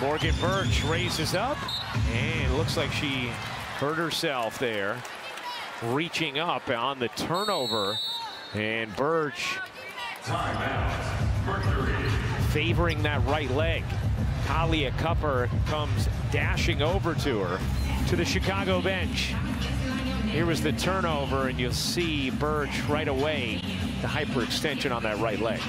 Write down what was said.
Morgan Bertsch raises up and looks like she hurt herself there. Reaching up on the turnover. And Bertsch favoring that right leg. Kahleah Copper comes dashing over to her to the Chicago bench. Here was the turnover, and you'll see Bertsch right away, the hyperextension on that right leg.